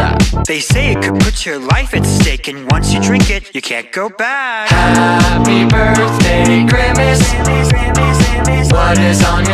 Yeah. They say it could put your life at stake, and once you drink it, you can't go back. Happy birthday, Grimace. What is on your